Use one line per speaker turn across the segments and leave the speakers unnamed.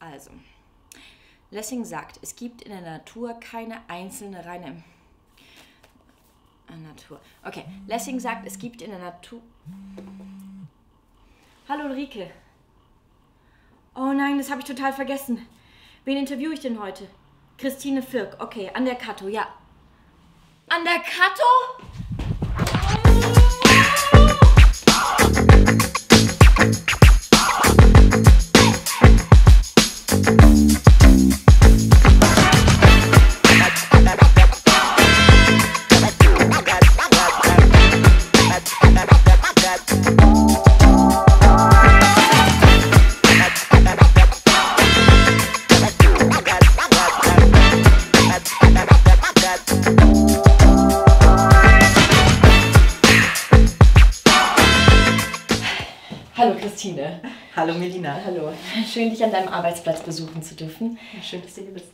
Also, Lessing sagt, es gibt in der Natur keine einzelne reine Natur. Okay, Lessing sagt, es gibt in der Natur. Hallo Ulrike. Oh nein, das habe ich total vergessen. Wen interviewe ich denn heute? Christine Firk. Okay, an der Kato, ja. An der Kato? Hallo Christine.
Hallo Melina.
Hallo. Schön, dich an deinem Arbeitsplatz besuchen zu dürfen.
Schön, dass du hier bist.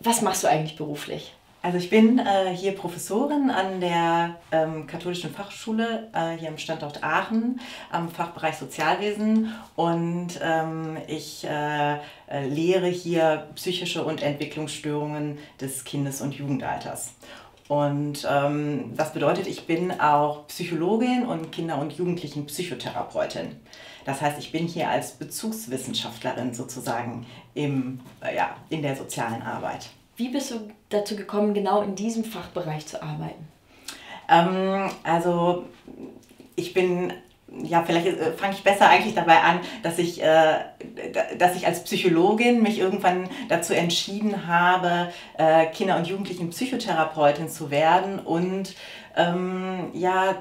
Was machst du eigentlich beruflich?
Also ich bin äh, hier Professorin an der ähm, Katholischen Fachschule äh, hier am Standort Aachen am Fachbereich Sozialwesen und ähm, ich äh, äh lehre hier psychische und Entwicklungsstörungen des Kindes- und Jugendalters. Und ähm, das bedeutet, ich bin auch Psychologin und Kinder- und Jugendlichen-Psychotherapeutin. Das heißt, ich bin hier als Bezugswissenschaftlerin sozusagen im, äh, ja, in der sozialen Arbeit.
Wie bist du dazu gekommen, genau in diesem Fachbereich zu arbeiten?
Ähm, also ich bin ja, vielleicht äh, fange ich besser eigentlich dabei an, dass ich, äh, dass ich als Psychologin mich irgendwann dazu entschieden habe, äh, Kinder- und Jugendlichen Psychotherapeutin zu werden und ähm, ja,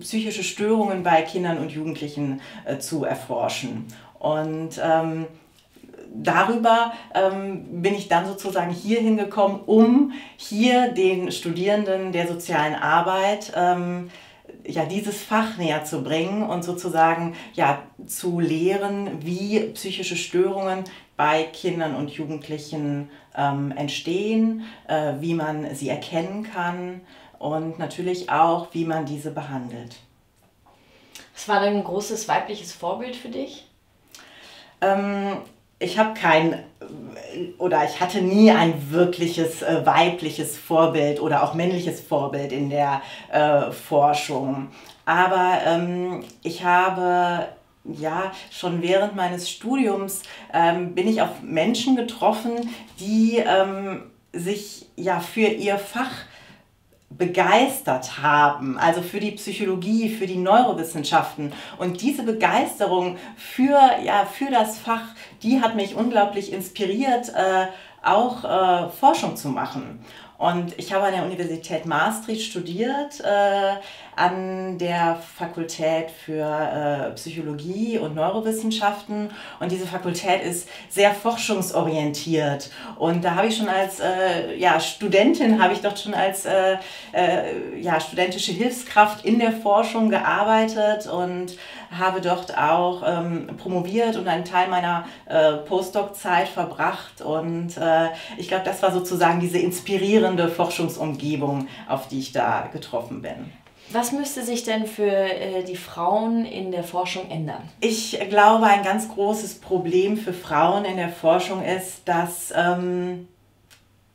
psychische Störungen bei Kindern und Jugendlichen äh, zu erforschen. Und ähm, darüber ähm, bin ich dann sozusagen hier hingekommen, um hier den Studierenden der sozialen Arbeit ähm, ja, dieses Fach näher zu bringen und sozusagen ja, zu lehren, wie psychische Störungen bei Kindern und Jugendlichen ähm, entstehen, äh, wie man sie erkennen kann und natürlich auch, wie man diese behandelt.
Was war denn ein großes weibliches Vorbild für dich?
Ähm, ich habe kein oder ich hatte nie ein wirkliches äh, weibliches Vorbild oder auch männliches Vorbild in der äh, Forschung. Aber ähm, ich habe ja, schon während meines Studiums ähm, bin ich auf Menschen getroffen, die ähm, sich ja für ihr Fach begeistert haben, also für die Psychologie, für die Neurowissenschaften. Und diese Begeisterung für, ja, für das Fach, die hat mich unglaublich inspiriert, äh, auch äh, Forschung zu machen. Und ich habe an der Universität Maastricht studiert, äh, an der Fakultät für äh, Psychologie und Neurowissenschaften. Und diese Fakultät ist sehr forschungsorientiert. Und da habe ich schon als äh, ja, Studentin, habe ich dort schon als äh, äh, ja, studentische Hilfskraft in der Forschung gearbeitet und habe dort auch ähm, promoviert und einen Teil meiner äh, Postdoc-Zeit verbracht. Und ich glaube, das war sozusagen diese inspirierende Forschungsumgebung, auf die ich da getroffen bin.
Was müsste sich denn für äh, die Frauen in der Forschung ändern?
Ich glaube, ein ganz großes Problem für Frauen in der Forschung ist, dass ähm,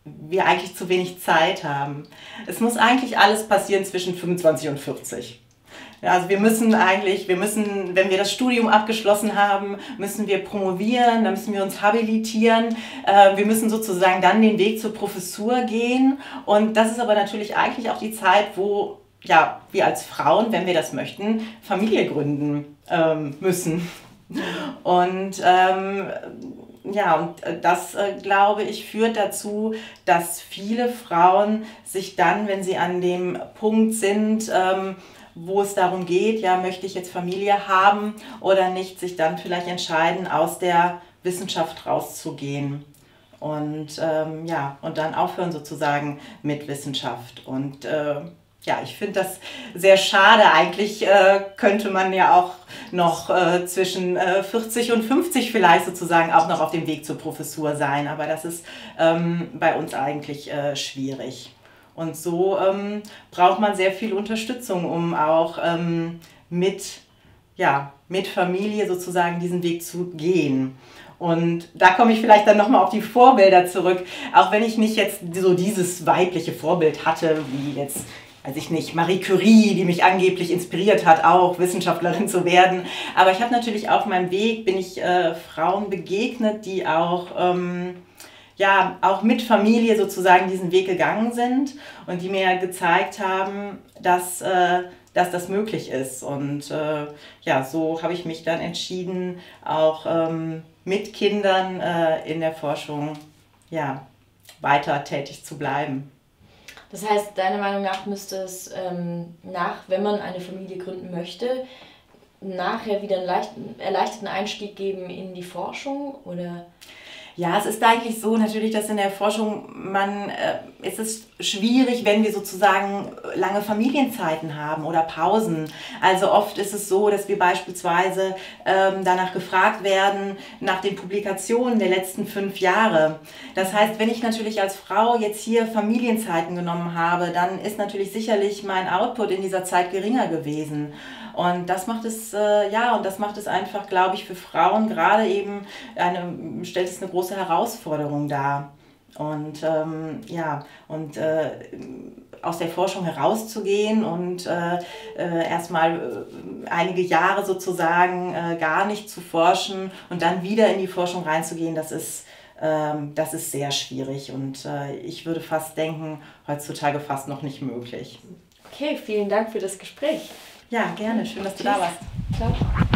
wir eigentlich zu wenig Zeit haben. Es muss eigentlich alles passieren zwischen 25 und 40. Also wir müssen eigentlich, wir müssen, wenn wir das Studium abgeschlossen haben, müssen wir promovieren, dann müssen wir uns habilitieren. Äh, wir müssen sozusagen dann den Weg zur Professur gehen. Und das ist aber natürlich eigentlich auch die Zeit, wo ja, wir als Frauen, wenn wir das möchten, Familie gründen ähm, müssen. Und ähm, ja, und das, äh, glaube ich, führt dazu, dass viele Frauen sich dann, wenn sie an dem Punkt sind, ähm, wo es darum geht, ja, möchte ich jetzt Familie haben oder nicht, sich dann vielleicht entscheiden, aus der Wissenschaft rauszugehen. Und ähm, ja, und dann aufhören sozusagen mit Wissenschaft. Und äh, ja, ich finde das sehr schade. Eigentlich äh, könnte man ja auch noch äh, zwischen äh, 40 und 50 vielleicht sozusagen auch noch auf dem Weg zur Professur sein. Aber das ist ähm, bei uns eigentlich äh, schwierig. Und so ähm, braucht man sehr viel Unterstützung, um auch ähm, mit, ja, mit Familie sozusagen diesen Weg zu gehen. Und da komme ich vielleicht dann nochmal auf die Vorbilder zurück. Auch wenn ich nicht jetzt so dieses weibliche Vorbild hatte, wie jetzt, weiß ich nicht, Marie Curie, die mich angeblich inspiriert hat, auch Wissenschaftlerin zu werden. Aber ich habe natürlich auf meinem Weg, bin ich äh, Frauen begegnet, die auch... Ähm, ja, auch mit Familie sozusagen diesen Weg gegangen sind und die mir gezeigt haben, dass, äh, dass das möglich ist. Und äh, ja, so habe ich mich dann entschieden, auch ähm, mit Kindern äh, in der Forschung ja, weiter tätig zu bleiben.
Das heißt, deiner Meinung nach müsste es ähm, nach, wenn man eine Familie gründen möchte, nachher wieder einen leichten, erleichterten Einstieg geben in die Forschung oder?
Ja, es ist eigentlich so natürlich, dass in der Forschung man, äh, es ist schwierig, wenn wir sozusagen lange Familienzeiten haben oder Pausen. Also oft ist es so, dass wir beispielsweise ähm, danach gefragt werden, nach den Publikationen der letzten fünf Jahre. Das heißt, wenn ich natürlich als Frau jetzt hier Familienzeiten genommen habe, dann ist natürlich sicherlich mein Output in dieser Zeit geringer gewesen. Und das macht es, äh, ja, und das macht es einfach, glaube ich, für Frauen gerade eben, eine, stellt es eine große Herausforderung dar. Und ähm, ja, und äh, aus der Forschung herauszugehen und äh, äh, erstmal äh, einige Jahre sozusagen äh, gar nicht zu forschen und dann wieder in die Forschung reinzugehen, das ist, ähm, das ist sehr schwierig und äh, ich würde fast denken, heutzutage fast noch nicht möglich.
Okay, vielen Dank für das Gespräch.
Ja, gerne. Schön, dass du Tschüss. da warst. Ciao.